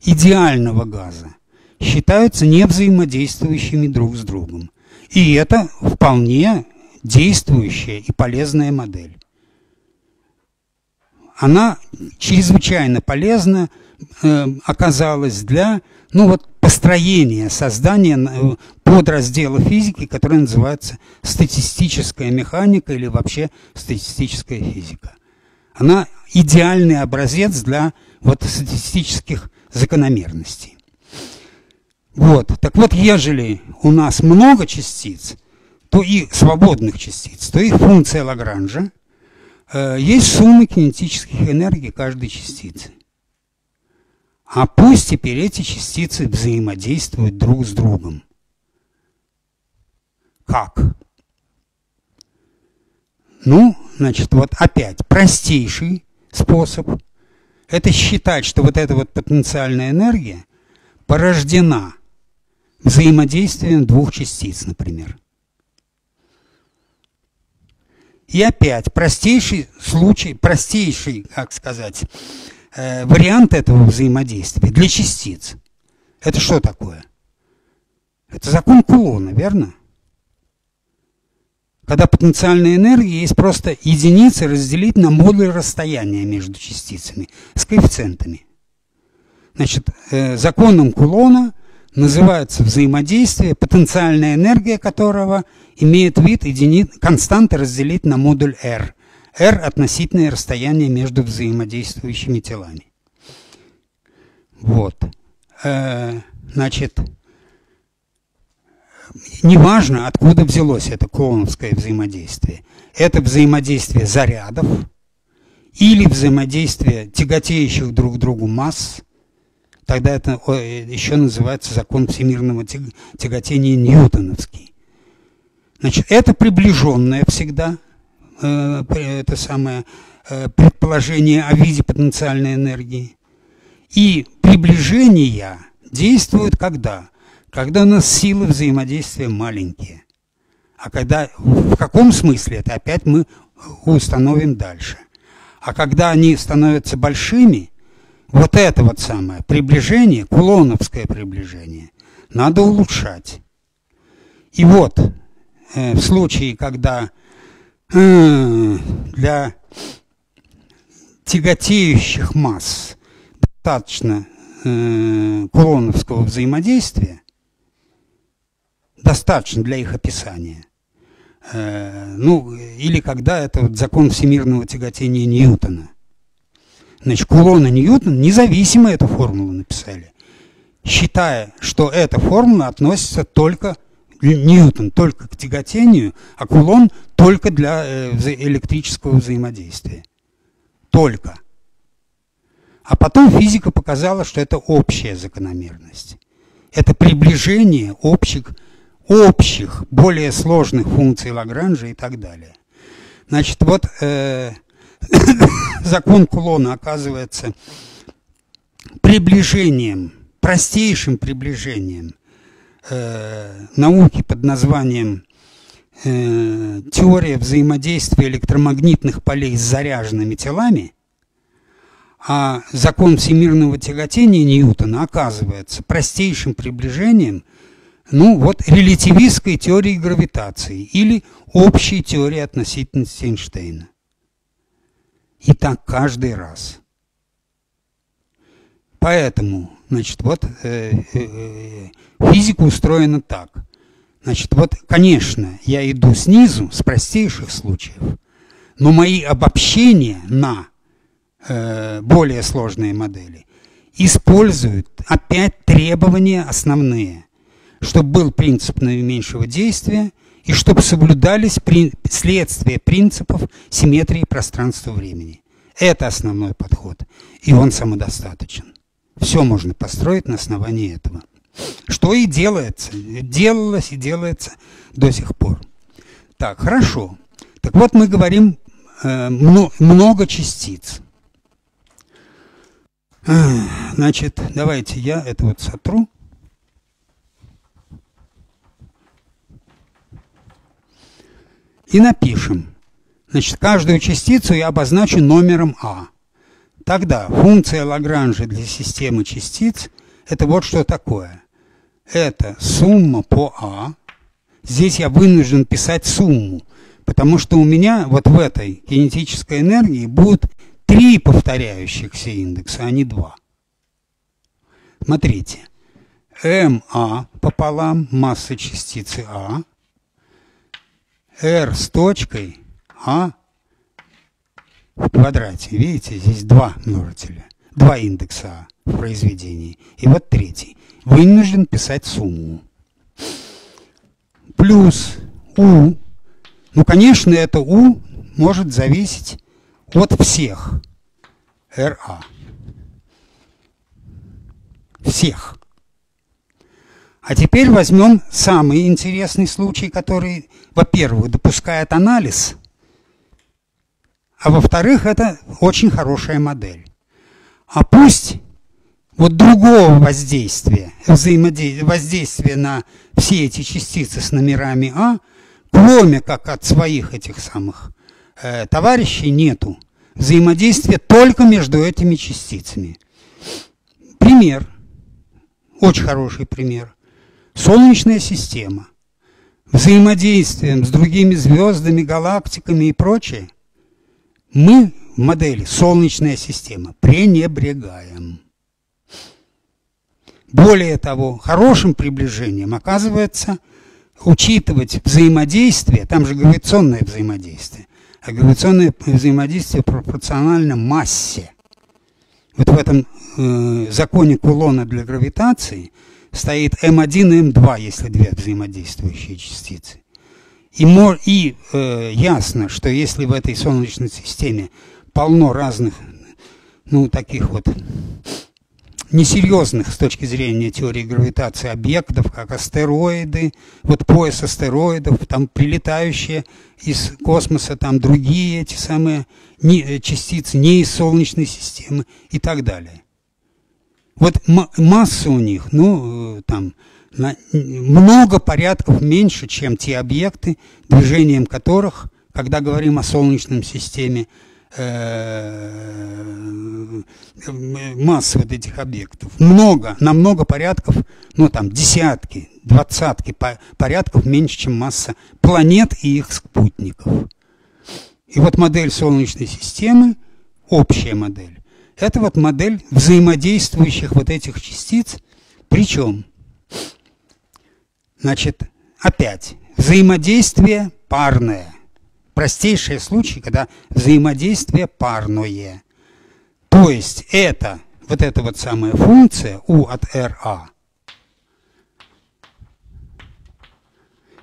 идеального газа считаются не взаимодействующими друг с другом. И это вполне действующая и полезная модель она чрезвычайно полезна э, оказалась для ну вот, построения, создания э, подраздела физики, который называется статистическая механика или вообще статистическая физика. Она идеальный образец для вот, статистических закономерностей. Вот. Так вот, ежели у нас много частиц, то и свободных частиц, то их функция Лагранжа – Э, есть суммы кинетических энергий каждой частицы. А пусть теперь эти частицы взаимодействуют друг с другом. Как? Ну, значит, вот опять простейший способ – это считать, что вот эта вот потенциальная энергия порождена взаимодействием двух частиц, например. И опять простейший случай, простейший, как сказать, э, вариант этого взаимодействия для частиц. Это что такое? Это закон Кулона, верно? Когда потенциальная энергия есть просто единицы разделить на модуль расстояния между частицами с коэффициентами. Значит, э, законом Кулона называется взаимодействие, потенциальная энергия которого имеет вид едини... константы разделить на модуль R. R – относительное расстояние между взаимодействующими телами. Вот. Э, значит, неважно, откуда взялось это клоуновское взаимодействие. Это взаимодействие зарядов или взаимодействие тяготеющих друг к другу масс. Тогда это еще называется закон всемирного тяготения ньютоновский. Значит, это приближенное всегда, э, это самое э, предположение о виде потенциальной энергии. И приближения действуют когда? Когда у нас силы взаимодействия маленькие. А когда, в каком смысле, это опять мы установим дальше. А когда они становятся большими, вот это вот самое приближение, кулоновское приближение, надо улучшать. И вот, э, в случае, когда э, для тяготеющих масс достаточно э, кулоновского взаимодействия, достаточно для их описания. Э, ну, или когда это вот закон всемирного тяготения Ньютона. Значит, Кулон и Ньютон независимо эту формулу написали, считая, что эта формула относится только Ньютон только к тяготению, а Кулон только для э, электрического взаимодействия. Только. А потом физика показала, что это общая закономерность. Это приближение общих, общих более сложных функций Лагранжа и так далее. Значит, вот э, закон Кулона оказывается приближением, простейшим приближением э, науки под названием э, теория взаимодействия электромагнитных полей с заряженными телами – а закон всемирного тяготения Ньютона оказывается простейшим приближением ну вот релятивистской теории гравитации или общей теории относительности Эйнштейна. И так каждый раз. Поэтому, значит, вот э, э, э, физика устроена так. Значит, вот, конечно, я иду снизу с простейших случаев, но мои обобщения на Э, более сложные модели, используют опять требования основные, чтобы был принцип наименьшего действия и чтобы соблюдались при... следствия принципов симметрии пространства-времени. Это основной подход, и он самодостаточен. Все можно построить на основании этого. Что и делается, делалось и делается до сих пор. Так, хорошо. Так вот мы говорим э, много частиц. Значит, давайте я это вот сотру. И напишем. Значит, каждую частицу я обозначу номером А. Тогда функция Лагранжа для системы частиц – это вот что такое. Это сумма по А. Здесь я вынужден писать сумму, потому что у меня вот в этой кинетической энергии будут три повторяющихся индекса, а не два. Смотрите. МА пополам масса частицы А, R с точкой А в квадрате. Видите, здесь два множителя, два индекса А в произведении. И вот третий. Вынужден писать сумму. Плюс У. Ну, конечно, это У может зависеть от всех РА. Всех. А теперь возьмем самый интересный случай, который, во-первых, допускает анализ, а во-вторых, это очень хорошая модель. А пусть вот другого воздействия, взаимодействия, воздействия на все эти частицы с номерами А, кроме как от своих этих самых э, товарищей нету. Взаимодействие только между этими частицами. Пример. Очень хороший пример. Солнечная система. Взаимодействием с другими звездами, галактиками и прочее мы в модели Солнечная система пренебрегаем. Более того, хорошим приближением оказывается учитывать взаимодействие, там же гравитационное взаимодействие, а гравитационное взаимодействие пропорционально массе. Вот в этом э, законе Кулона для гравитации стоит М1 и М2, если две взаимодействующие частицы. И, мор, и э, ясно, что если в этой Солнечной системе полно разных, ну, таких вот несерьезных с точки зрения теории гравитации объектов, как астероиды, вот пояс астероидов, там прилетающие из космоса, там другие эти самые не, э, частицы не из Солнечной системы и так далее. Вот масса у них, ну, э, там, на, много порядков меньше, чем те объекты, движением которых, когда говорим о Солнечной системе, Э, массы вот этих объектов. Много, на много порядков, ну там десятки, двадцатки порядков меньше, чем масса планет и их спутников. И вот модель Солнечной системы, общая модель, это вот модель взаимодействующих вот этих частиц. Причем, значит, опять, взаимодействие парное – простейшие случаи, когда взаимодействие парное. То есть это, вот эта вот самая функция u от ra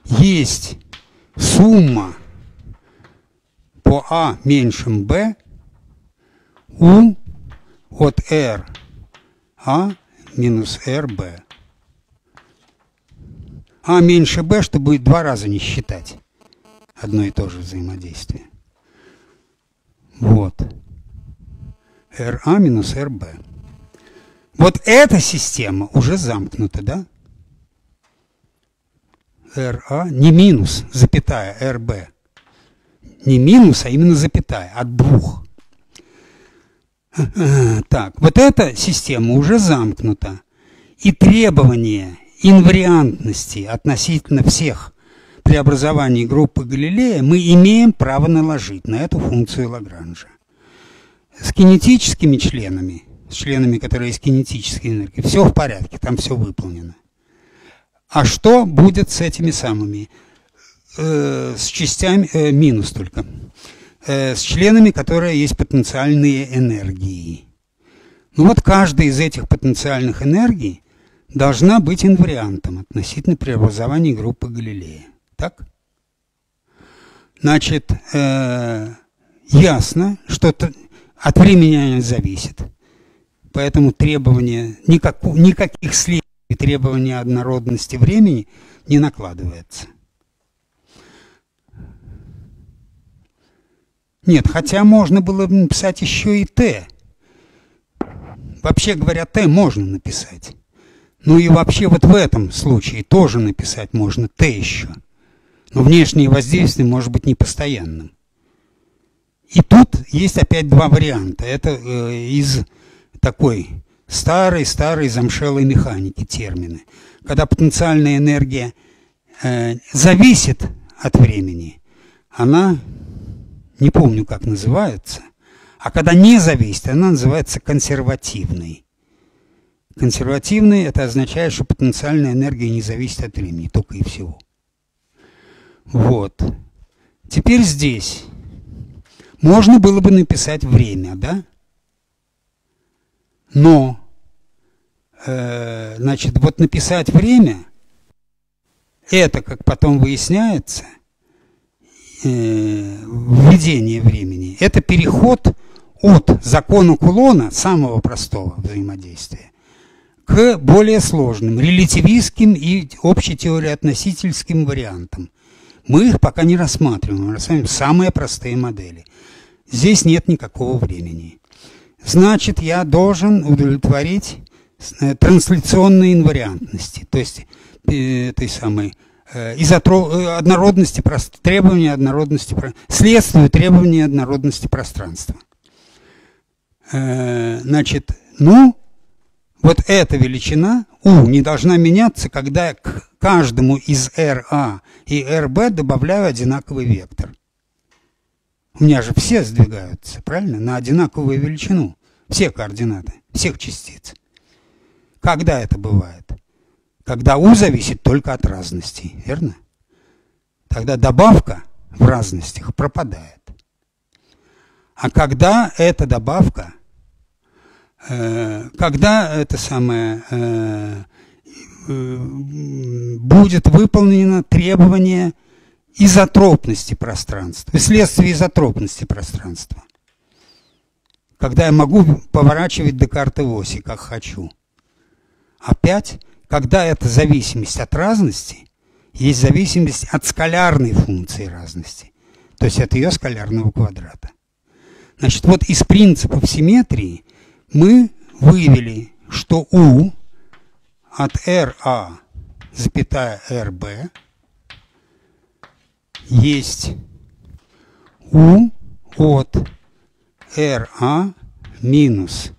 есть сумма по а меньшим b u от r а минус rb. а меньше b, что будет два раза не считать одно и то же взаимодействие. Вот. RA минус RB. Вот эта система уже замкнута, да? RA не минус, запятая, RB. Не минус, а именно запятая, от двух. Так, вот эта система уже замкнута. И требования инвариантности относительно всех при образовании группы Галилея мы имеем право наложить на эту функцию Лагранжа. С кинетическими членами, с членами, которые есть кинетической энергии, все в порядке, там все выполнено. А что будет с этими самыми, э, с частями, э, минус только, э, с членами, которые есть потенциальные энергии? Ну вот каждая из этих потенциальных энергий должна быть инвариантом относительно преобразования группы Галилея. Так? Значит, э, ясно, что от времени зависит. Поэтому требования, никак, никаких следствий требования однородности времени не накладывается. Нет, хотя можно было бы написать еще и Т. Вообще говоря, Т можно написать. Ну и вообще вот в этом случае тоже написать можно Т еще. Но внешнее воздействие может быть непостоянным. И тут есть опять два варианта. Это э, из такой старой-старой замшелой механики термины. Когда потенциальная энергия э, зависит от времени, она, не помню как называется, а когда не зависит, она называется консервативной. Консервативной это означает, что потенциальная энергия не зависит от времени, только и всего. Вот. Теперь здесь можно было бы написать время, да? Но, э, значит, вот написать время, это, как потом выясняется, введение времени, это переход от закона Кулона, самого простого взаимодействия, к более сложным, релятивистским и общетеория-относительским вариантам. Мы их пока не рассматриваем, мы рассматриваем самые простые модели. Здесь нет никакого времени. Значит, я должен удовлетворить э, трансляционной инвариантности, то есть э, этой самой э, изотро... однородности, требования однородности, следствию требования однородности пространства. Значит, ну, вот эта величина U не должна меняться, когда к каждому из RA и RB добавляю одинаковый вектор. У меня же все сдвигаются, правильно? На одинаковую величину. Все координаты, всех частиц. Когда это бывает? Когда U зависит только от разностей, верно? Тогда добавка в разностях пропадает. А когда эта добавка, э, когда это самое э, э, будет выполнено требование изотропности пространства, следствие изотропности пространства. Когда я могу поворачивать до карты оси, как хочу. Опять, когда эта зависимость от разности, есть зависимость от скалярной функции разности, то есть от ее скалярного квадрата. Значит, вот из принципов симметрии мы выявили, что U от RA, запятая RB, есть U от RA минус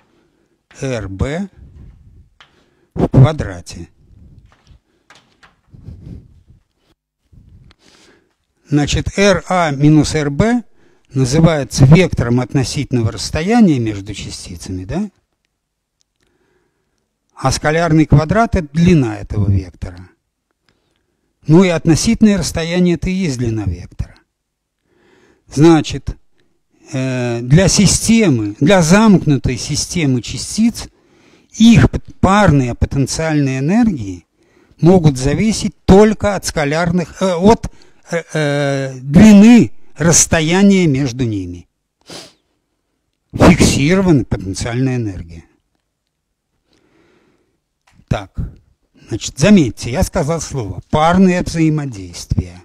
RB в квадрате. Значит, RA минус RB называется вектором относительного расстояния между частицами, да? А скалярный квадрат – это длина этого вектора. Ну и относительное расстояние – это и есть длина вектора. Значит, э, для системы, для замкнутой системы частиц, их парные потенциальные энергии могут зависеть только от скалярных, э, от Э, э, длины расстояния между ними. Фиксирована потенциальная энергия. Так, значит, заметьте, я сказал слово парное взаимодействие.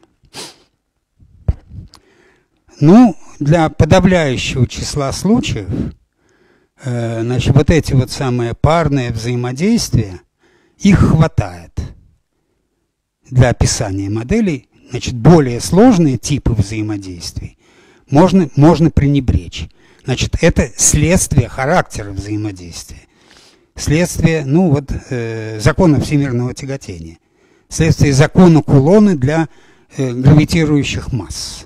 Ну, для подавляющего числа случаев, значит, вот эти вот самые парные взаимодействия, их хватает для описания моделей Значит, более сложные типы взаимодействий можно, можно пренебречь. Значит, это следствие характера взаимодействия. Следствие, ну вот, э, закона всемирного тяготения. Следствие закона Кулона для э, гравитирующих масс.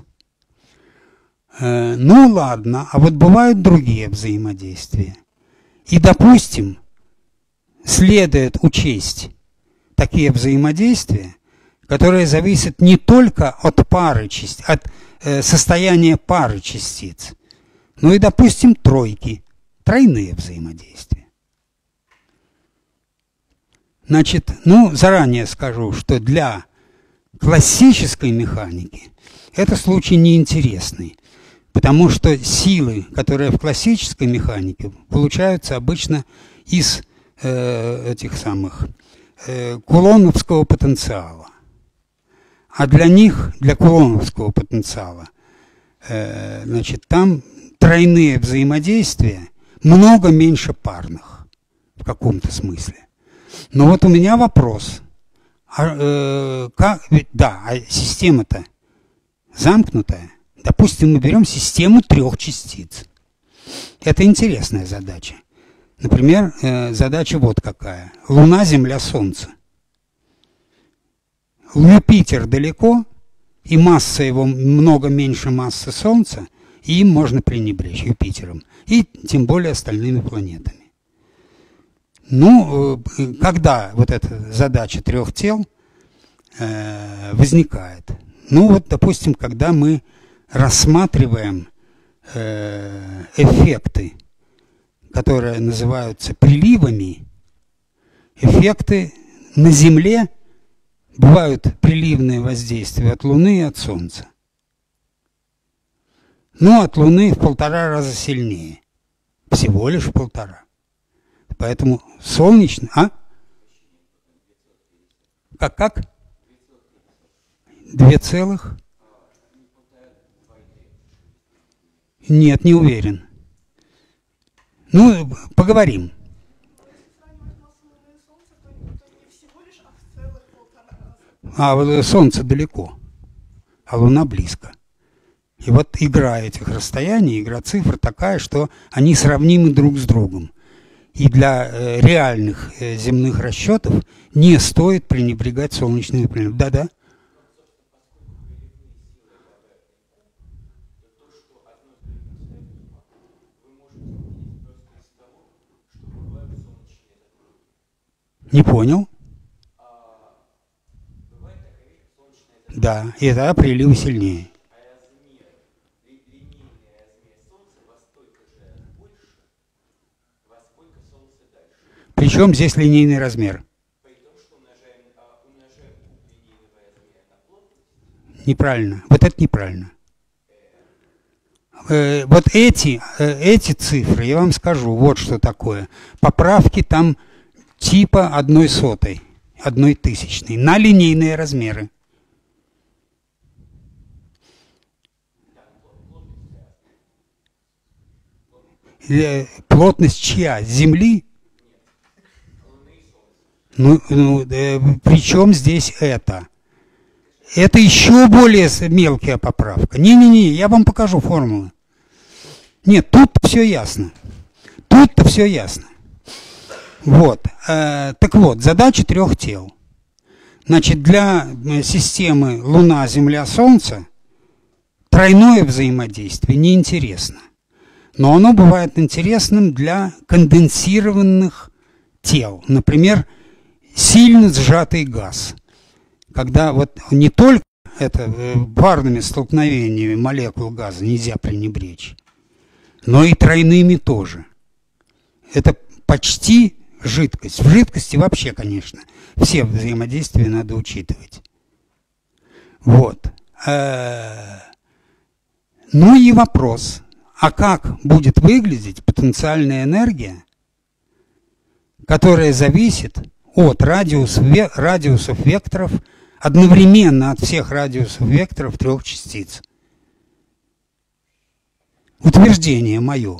Э, ну ладно, а вот бывают другие взаимодействия. И, допустим, следует учесть такие взаимодействия, которая зависит не только от пары частиц, от э, состояния пары частиц, но и, допустим, тройки, тройные взаимодействия. Значит, ну, заранее скажу, что для классической механики это случай неинтересный, потому что силы, которые в классической механике, получаются обычно из э, этих самых э, кулоновского потенциала. А для них, для кулоновского потенциала, э, значит, там тройные взаимодействия много меньше парных в каком-то смысле. Но вот у меня вопрос. А, э, как, ведь, да, а система-то замкнутая. Допустим, мы берем систему трех частиц. Это интересная задача. Например, э, задача вот какая. Луна, Земля, Солнце. Юпитер далеко, и масса его много меньше массы Солнца, и им можно пренебречь Юпитером, и тем более остальными планетами. Ну, э, когда вот эта задача трех тел э, возникает? Ну, вот, допустим, когда мы рассматриваем э, эффекты, которые называются приливами, эффекты на Земле – бывают приливные воздействия от Луны и от Солнца. Но от Луны в полтора раза сильнее. Всего лишь в полтора. Поэтому солнечный... А? Как, как? Две целых? Нет, не уверен. Ну, поговорим. А Солнце далеко, а Луна близко. И вот игра этих расстояний, игра цифр такая, что они сравнимы друг с другом. И для э, реальных э, земных расчетов не стоит пренебрегать солнечными пленами. Да-да. Не понял? Да, и тогда приливы сильнее. Причем здесь линейный размер? Неправильно. Вот это неправильно. Э, вот эти, э, эти цифры, я вам скажу, вот что такое. Поправки там типа одной сотой, одной тысячной, на линейные размеры. Э, плотность чья? Земли? Ну, ну э, при чем здесь это? Это еще более мелкая поправка. Не-не-не, я вам покажу формулы. Нет, тут все ясно. Тут-то все ясно. Вот. Э, так вот, задача трех тел. Значит, для э, системы Луна, Земля, Солнце тройное взаимодействие неинтересно. Но оно бывает интересным для конденсированных тел. Например, сильно сжатый газ. Когда вот не только это э, парными столкновениями молекул газа нельзя пренебречь, но и тройными тоже. Это почти жидкость. В жидкости вообще, конечно, все взаимодействия надо учитывать. Вот. Э, ну и вопрос, а как будет выглядеть потенциальная энергия, которая зависит от радиус, радиусов векторов одновременно от всех радиусов векторов трех частиц. Утверждение мое.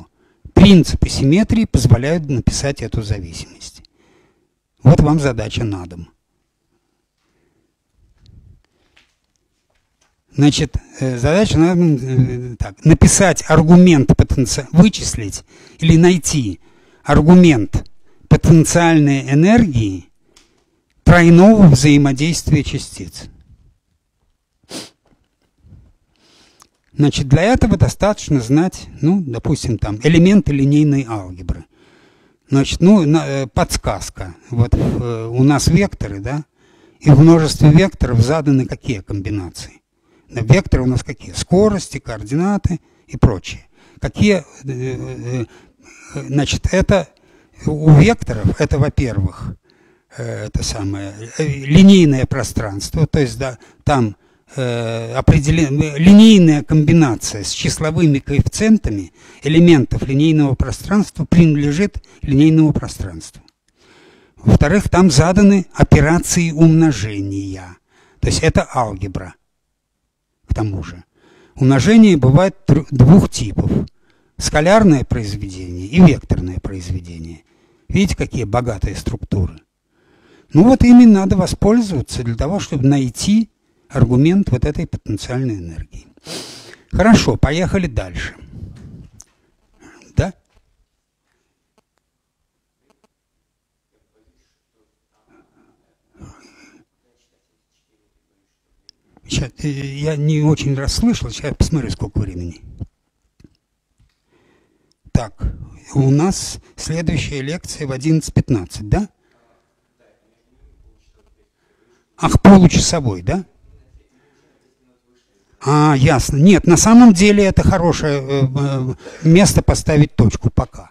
Принципы симметрии позволяют написать эту зависимость. Вот вам задача на дом. Значит, э, задача надо э, так, написать аргумент потенциал, вычислить или найти аргумент потенциальной энергии тройного взаимодействия частиц. Значит, для этого достаточно знать, ну, допустим, там, элементы линейной алгебры. Значит, ну, э, подсказка. Вот э, у нас векторы, да, и в множестве векторов заданы какие комбинации? Векторы у нас какие? Скорости, координаты и прочее. Какие, э, значит, это у векторов, это, во-первых, это самое линейное пространство, то есть да, там определен, линейная комбинация с числовыми коэффициентами элементов линейного пространства принадлежит линейному пространству. Во-вторых, там заданы операции умножения. То есть это алгебра. К тому же. Умножение бывает двух типов. Скалярное произведение и векторное произведение. Видите, какие богатые структуры? Ну вот ими надо воспользоваться для того, чтобы найти аргумент вот этой потенциальной энергии. Хорошо, поехали дальше. Да? Сейчас, э, я не очень расслышал, сейчас посмотрю, сколько времени. Так, у нас следующая лекция в 11.15, да? Ах, получасовой, да? А, ясно. Нет, на самом деле это хорошее э, э, место поставить точку пока.